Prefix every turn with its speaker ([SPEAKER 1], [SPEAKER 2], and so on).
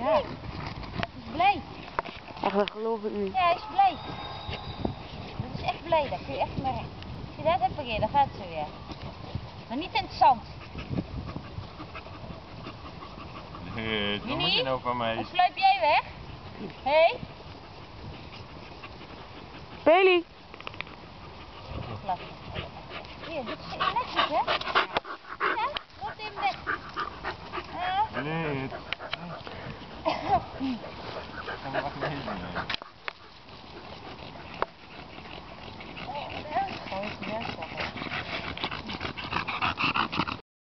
[SPEAKER 1] Ja. Hij is blij.
[SPEAKER 2] Ach, dat geloof ik niet.
[SPEAKER 1] Ja, hij is blij. Dat is echt blij, dat kun je echt merken. Zie je dat? Even daar gaat ze weer. Maar niet in het zand.
[SPEAKER 3] Nee,
[SPEAKER 1] Mini?
[SPEAKER 3] moet je nou van mij?
[SPEAKER 1] Dan sluip jij weg. Hé? Hey?
[SPEAKER 2] Bailey!
[SPEAKER 1] Hier, dit is netjes, hè? Ja, rot hem weg. Ja.
[SPEAKER 3] Nee, het... Kom maar wacht mee.